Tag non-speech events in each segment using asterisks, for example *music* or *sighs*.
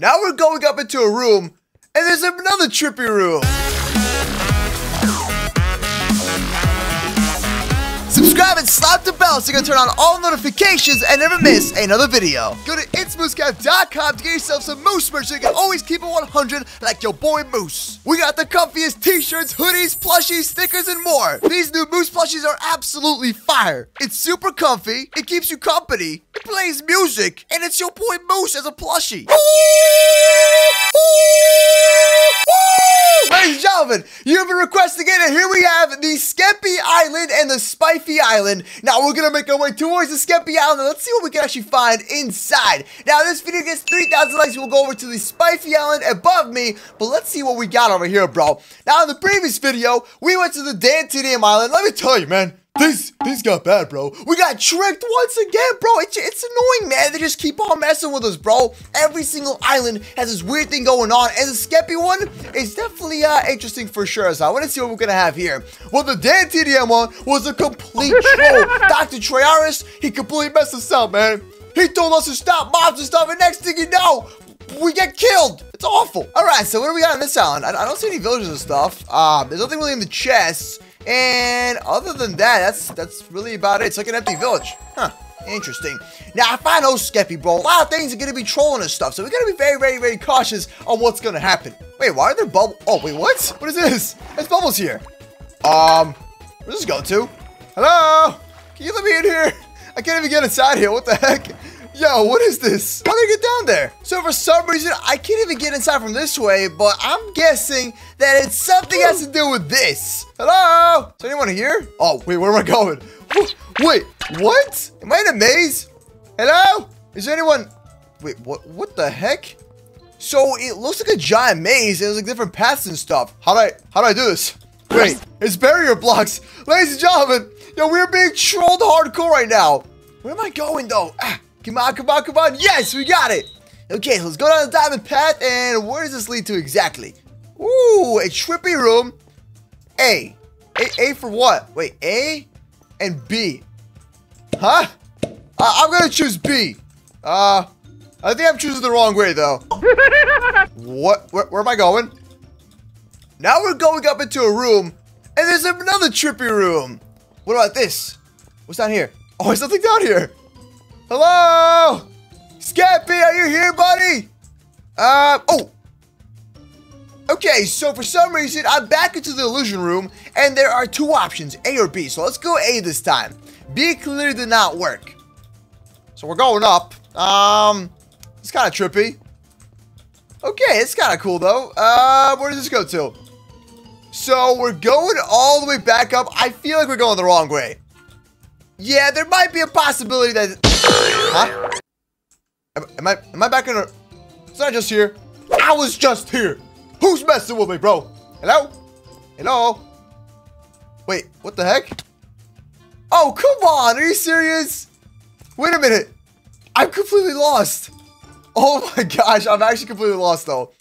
Now we're going up into a room, and there's another trippy room. Subscribe and slap the bell so you can turn on all notifications and never miss another video. Go to itsmoosecraft.com to get yourself some Moose merch so you can always keep it 100 like your boy Moose. We got the comfiest t-shirts, hoodies, plushies, stickers, and more. These new Moose plushies are absolutely fire. It's super comfy, it keeps you company, it plays music, and it's your boy Moose as a plushie. *laughs* Ladies and gentlemen, you have been requesting it, and here we have the Skeppy Island and the Spifey Island. Now we're gonna make our way towards the Skeppy Island, let's see what we can actually find inside. Now, this video gets 3,000 likes, we'll go over to the Spifey Island above me, but let's see what we got over here, bro. Now, in the previous video, we went to the Dantinium Island. Let me tell you, man, these, these got bad, bro. We got tricked once again, bro. It's, it's annoying, man. They just keep on messing with us, bro. Every single island has this weird thing going on, and the Skeppy one is definitely uh, interesting for sure. So I want to see what we're going to have here. Well, the Dan TDM one was a complete *laughs* troll. Dr. Trayaurus, he completely messed us up, man. He told us to stop mobs and stuff, and next thing you know, we get killed. It's awful. All right, so what do we got on this island? I, I don't see any villages and stuff. Um, there's nothing really in the chests. And other than that, that's that's really about it. It's like an empty village. Huh. Interesting. Now, I know Skeppy, bro, a lot of things are going to be trolling us stuff, so we got to be very, very, very cautious on what's going to happen. Wait, why are there bubbles? Oh, wait, what? What is this? There's bubbles here. Um, where's this go to? Hello? Can you let me in here? I can't even get inside here. What the heck? Yo, what is this? How did I get down there? So for some reason, I can't even get inside from this way, but I'm guessing that it's something has to do with this. Hello? Is anyone here? Oh, wait, where am I going? Wait, what? Am I in a maze? Hello? Is there anyone? Wait, what? What the heck? So it looks like a giant maze. There's like different paths and stuff. How do I? How do I do this? Wait, it's barrier blocks, ladies and gentlemen. Yo, we're being trolled hardcore right now. Where am I going though? Ah. Come on, come on, come on. Yes, we got it. Okay, let's go down the diamond path. And where does this lead to exactly? Ooh, a trippy room. A. A, a for what? Wait, A and B. Huh? Uh, I'm going to choose B. Uh, I think I'm choosing the wrong way, though. *laughs* what? Where, where am I going? Now we're going up into a room. And there's another trippy room. What about this? What's down here? Oh, there's nothing down here. Hello? Skeppy, are you here, buddy? Uh, oh. Okay, so for some reason, I'm back into the illusion room, and there are two options, A or B. So let's go A this time. B clearly did not work. So we're going up. Um, it's kind of trippy. Okay, it's kind of cool, though. Uh, where does this go to? So we're going all the way back up. I feel like we're going the wrong way. Yeah, there might be a possibility that Huh? Am, am, I am I back in a... It's not just here. I was just here. Who's messing with me, bro? Hello? Hello? Wait, what the heck? Oh, come on. Are you serious? Wait a minute. I'm completely lost. Oh my gosh, I'm actually completely lost though.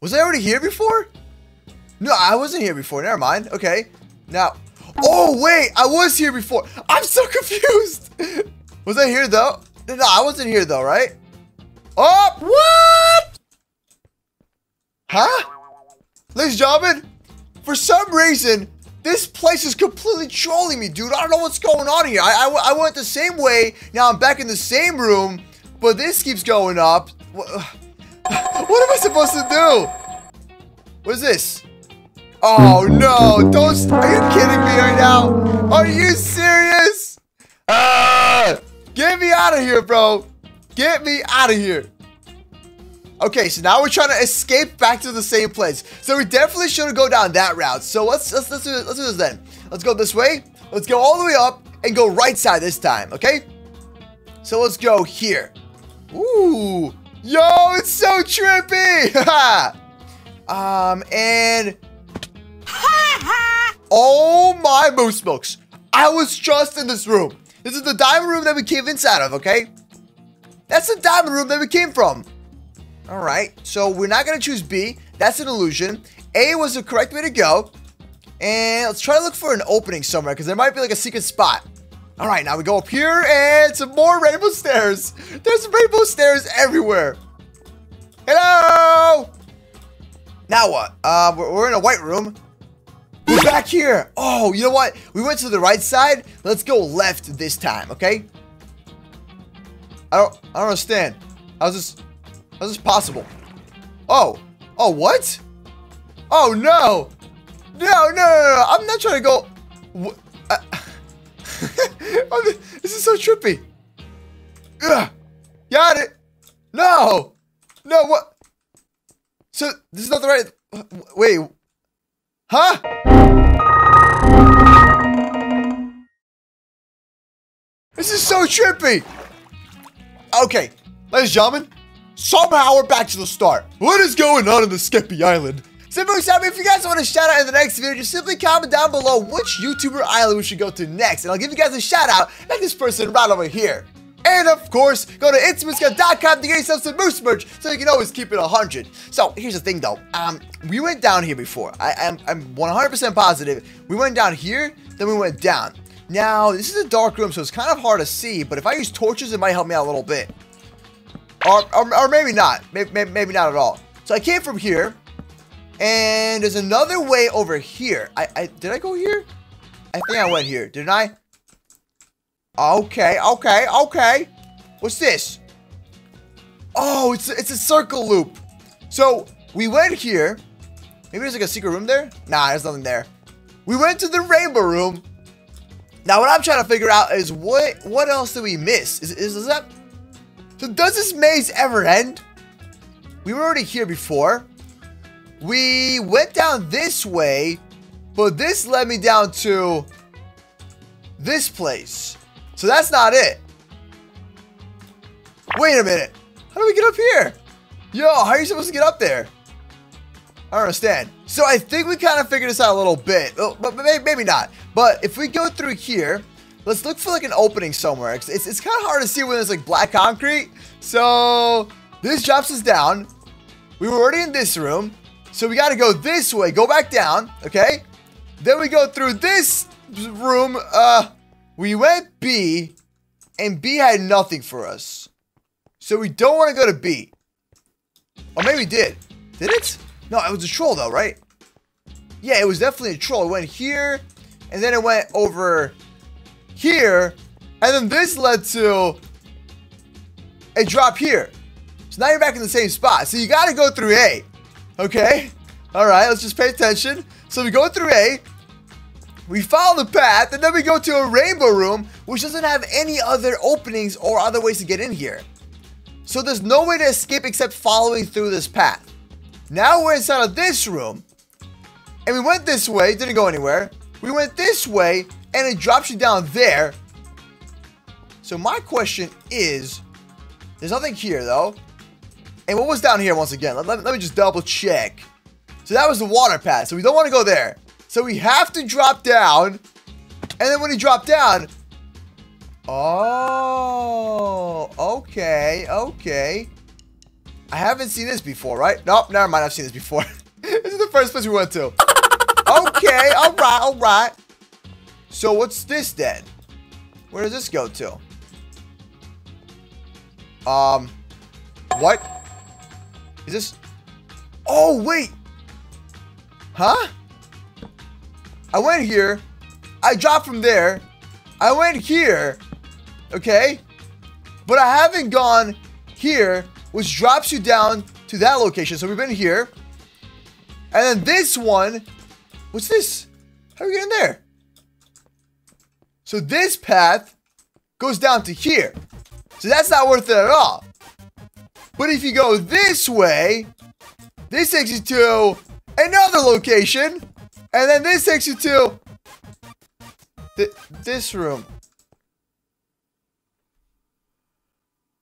Was I already here before? No, I wasn't here before. Never mind. Okay. Now, oh wait, I was here before. I'm so confused. *laughs* Was I here though? No, I wasn't here though, right? Oh, what? Huh? Ladies and gentlemen, for some reason, this place is completely trolling me, dude. I don't know what's going on here. I, I, I went the same way. Now I'm back in the same room, but this keeps going up. What, *sighs* what am I supposed to do? What is this? Oh no, don't, are you kidding me right now? Are you serious? Ah! Get me out of here, bro. Get me out of here. Okay, so now we're trying to escape back to the same place. So we definitely shouldn't go down that route. So let's let's let's do this, let's do this then. Let's go this way. Let's go all the way up and go right side this time. Okay. So let's go here. Ooh, yo, it's so trippy. *laughs* um, and oh my moose milks. I was just in this room. This is the diamond room that we came inside of, okay? That's the diamond room that we came from. All right, so we're not going to choose B. That's an illusion. A was the correct way to go. And let's try to look for an opening somewhere because there might be like a secret spot. All right, now we go up here and some more rainbow stairs. There's rainbow stairs everywhere. Hello! Now what? Uh, we're in a white room. We're back here. Oh, you know what? We went to the right side. Let's go left this time, okay? I don't, I don't understand. How's this, how's this possible? Oh, oh, what? Oh, no. No, no, no, no. I'm not trying to go. Uh, *laughs* this is so trippy. Ugh. Got it. No. No, what? So, this is not the right... Wait. Huh? This is so trippy. Okay, ladies and gentlemen, somehow we're back to the start. What is going on in the Skeppy Island? Simply Sammy, if you guys want a shout out in the next video, just simply comment down below which YouTuber island we should go to next, and I'll give you guys a shout out like this person right over here. And of course, go to itsmoosecraft.com to get yourself some Moose merch so you can always keep it 100. So here's the thing though, um, we went down here before. I, am I'm 100% positive. We went down here, then we went down. Now, this is a dark room, so it's kind of hard to see, but if I use torches, it might help me out a little bit. Or, or, or maybe not. Maybe, maybe not at all. So I came from here, and there's another way over here. I, I Did I go here? I think I went here. Didn't I? Okay, okay, okay. What's this? Oh, it's a, it's a circle loop. So, we went here. Maybe there's like a secret room there? Nah, there's nothing there. We went to the rainbow room. Now, what I'm trying to figure out is what what else did we miss? Is, is, is that... So, does this maze ever end? We were already here before. We went down this way, but this led me down to this place. So that's not it. Wait a minute. How do we get up here? Yo, how are you supposed to get up there? I don't understand. So I think we kind of figured this out a little bit, oh, but maybe not. But if we go through here, let's look for like an opening somewhere. It's, it's kind of hard to see when there's like black concrete. So this drops us down. We were already in this room. So we got to go this way, go back down, okay? Then we go through this room. Uh, we went B, and B had nothing for us. So we don't want to go to B. Or maybe we did. Did it? No, it was a troll though, right? Yeah, it was definitely a troll. It went here, and then it went over here, and then this led to a drop here. So now you're back in the same spot. So you got to go through A. Okay? All right, let's just pay attention. So we go through A. We follow the path, and then we go to a rainbow room, which doesn't have any other openings or other ways to get in here. So there's no way to escape except following through this path. Now we're inside of this room, and we went this way, didn't go anywhere. We went this way, and it drops you down there. So my question is, there's nothing here though. And what was down here once again? Let, let, let me just double check. So that was the water path, so we don't want to go there. So we have to drop down. And then when he dropped down... Oh, okay, okay. I haven't seen this before, right? Nope, never mind. I've seen this before. *laughs* this is the first place we went to. *laughs* Okay, all right, all right. So what's this then? Where does this go to? Um, what? Is this? Oh, wait. Huh? I went here. I dropped from there. I went here. Okay? But I haven't gone here, which drops you down to that location. So we've been here. And then this one, what's this? How are we getting there? So this path goes down to here. So that's not worth it at all. But if you go this way, this takes you to another location. And then this takes you to th this room.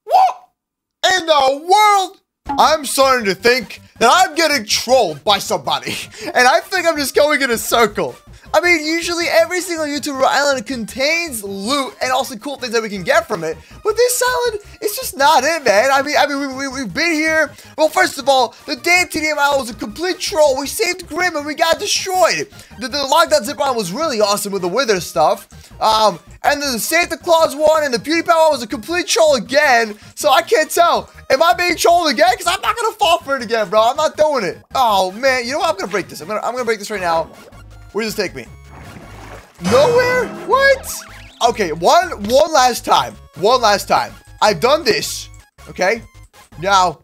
What in the world? I'm starting to think that I'm getting trolled by somebody. *laughs* And I think I'm just going in a circle. I mean, usually every single YouTuber island contains loot and also cool things that we can get from it. But this island is just not it, man. I mean, I mean, we, we, have been here. Well, first of all, the Dan TDM island was a complete troll. We saved Grim and we got destroyed. The, the LogDotZip line was really awesome with the wither stuff. Um, and the Santa Claus one and the Beauty one was a complete troll again. So I can't tell. Am I being trolled again? Because I'm not gonna fall for it again, bro. I'm not doing it. Oh man, you know what? I'm gonna break this. I'm gonna I'm gonna break this right now. Where does this take me? Nowhere? What? Okay, one one last time. One last time. I've done this. Okay? Now,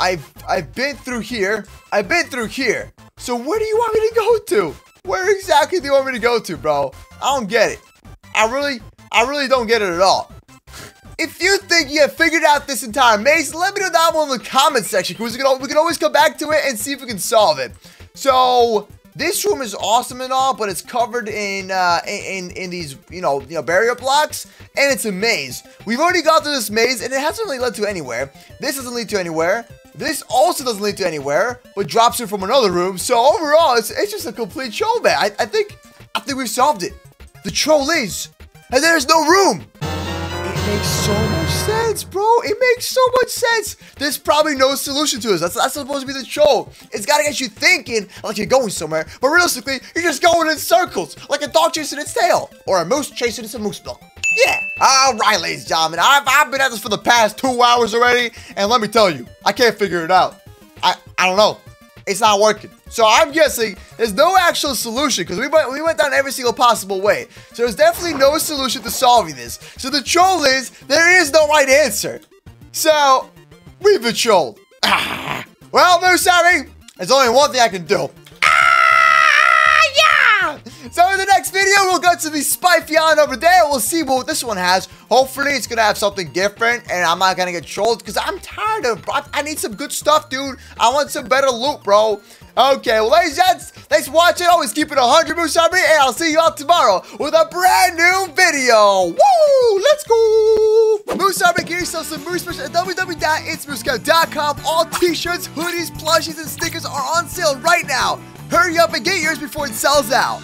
I've I've been through here. I've been through here. So where do you want me to go to? Where exactly do you want me to go to, bro? I don't get it. I really, I really don't get it at all. If you think you have figured out this entire maze, let me know down below in the comment section because we can, we can always come back to it and see if we can solve it. So, this room is awesome and all, but it's covered in uh, in in these you know you know barrier blocks, and it's a maze. We've already got through this maze, and it hasn't really led to anywhere. This doesn't lead to anywhere. This also doesn't lead to anywhere, but drops you from another room. So overall, it's, it's just a complete show, man. I, I think I think we've solved it. The troll is, and there's no room. Makes so much sense, bro. It makes so much sense. There's probably no solution to this. That's, that's supposed to be the troll. It's got to get you thinking like you're going somewhere, but realistically, you're just going in circles, like a dog chasing its tail, or a moose chasing its moose milk. Yeah. All right, ladies and gentlemen. I've, I've been at this for the past two hours already, and let me tell you, I can't figure it out. I, I don't know. It's not working. So I'm guessing there's no actual solution because we went, we went down every single possible way. So there's definitely no solution to solving this. So the troll is, there is no right answer. So, we've been trolled. Well, Moose there's only one thing I can do. So in the next video, we'll go to the Island over there. We'll see what this one has. Hopefully, it's going to have something different, and I'm not going to get trolled, because I'm tired of, I need some good stuff, dude. I want some better loot, bro. Okay, well, ladies and gents, thanks for watching. Always keep it 100 Moose Army, and I'll see you all tomorrow with a brand new video. Woo! Let's go! Moose Army, get yourself some Moose merch at www.itsmoosecraft.com. All t-shirts, hoodies, plushies, and stickers are on sale right now. Hurry up and get yours before it sells out.